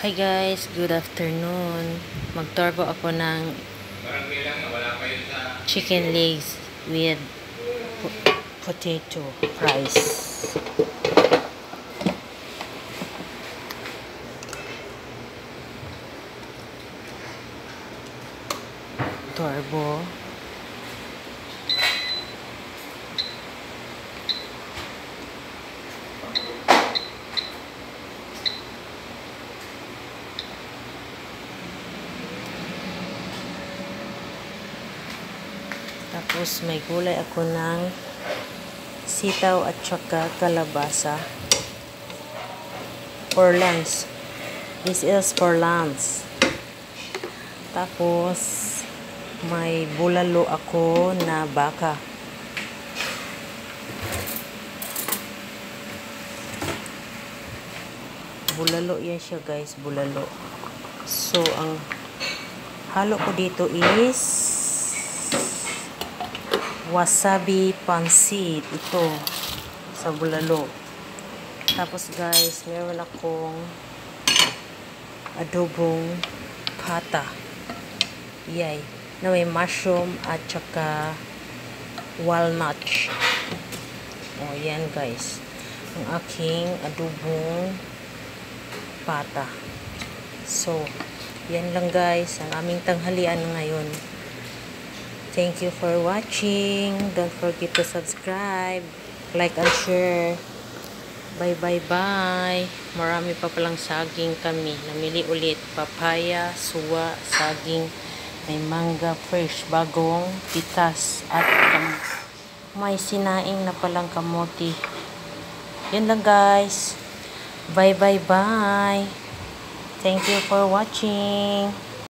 Hi guys, good afternoon. Magtorbo ako ng chicken legs with po- potato rice. Torbo. Tapos may gulay ako ng sitaw at saka kalabasa. For lunch. This is for lunch. Tapos may bulalo ako na baka. Bulalo yan siya guys, bulalo. So ang halo ko dito is wasabi pansit ito sa bulalo. Tapos guys meron akong adobong pata. Yay. Na may mushroom at saka walnut o yan guys. Ang aking adobong pata. So yan lang guys ang aming tanghalian ngayon Thank you for watching. Don't forget to subscribe, like and share. Bye bye bye. Marami pa palang saging kami. Namili ulit papaya, suwa, saging, may mangga fresh, bagong pitas at kam may sinaing na palang kamote. Yan lang guys. Bye bye bye. Thank you for watching.